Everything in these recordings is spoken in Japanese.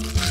you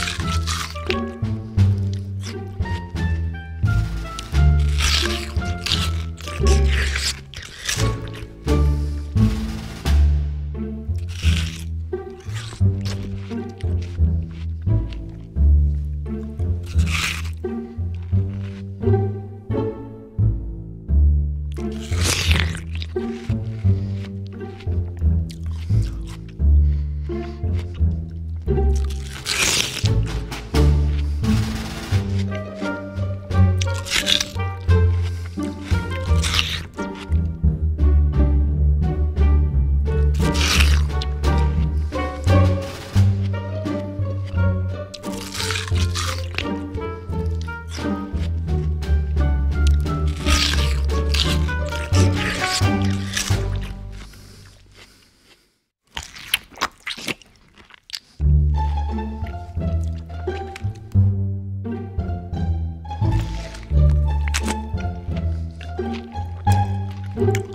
Mm-hmm.